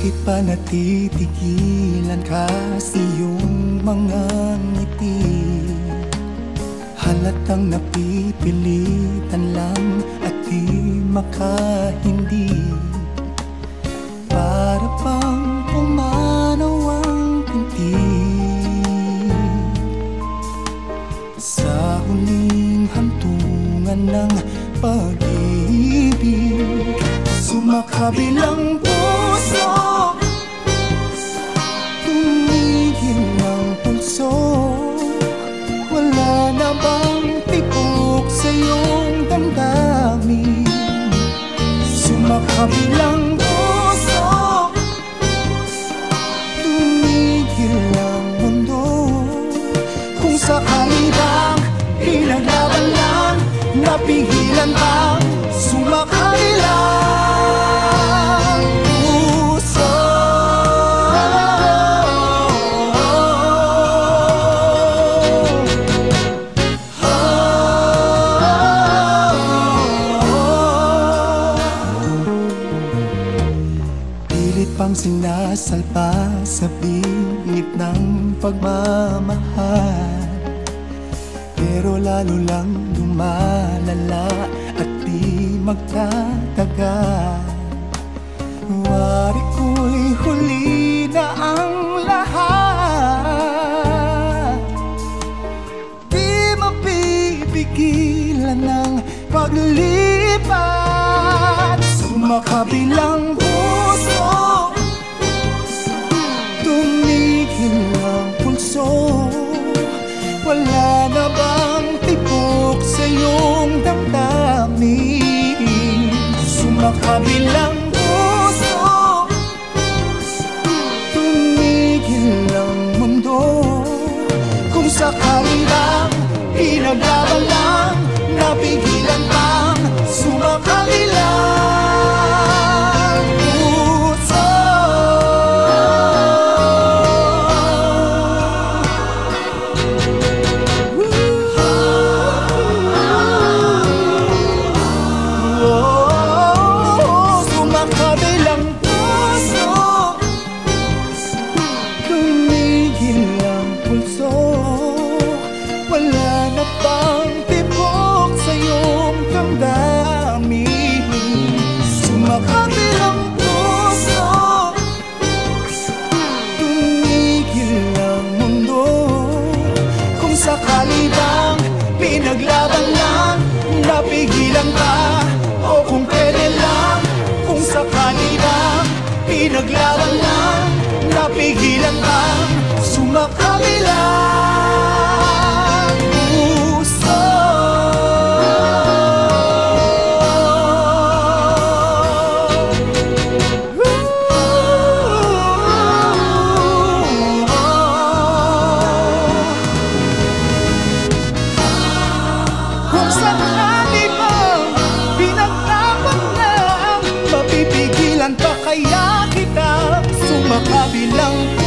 matitigilan ka sa iyong mga ngiti? Halatang napipilitan lang at di makahindi. Para bang pumanaw ang pinti Sa huling hantungan ng pag-ibig Sumakabilang puso Napigilan bang sumakabilang pang sinasalpa sa bingit ng pagmamahal Pero lalo lang lumalala at di magtatagal Wari ko'y huli na ang lahat. Di mapipigilan ng paglipat. Sumakabilang puso. Tumigil ang pulso. Wala Sumakabilang puso. Tumigil ang mundo. Kung sakali pinaglaban lang Napigilan pinaglaban lang Napigilan ka sumakabilang lang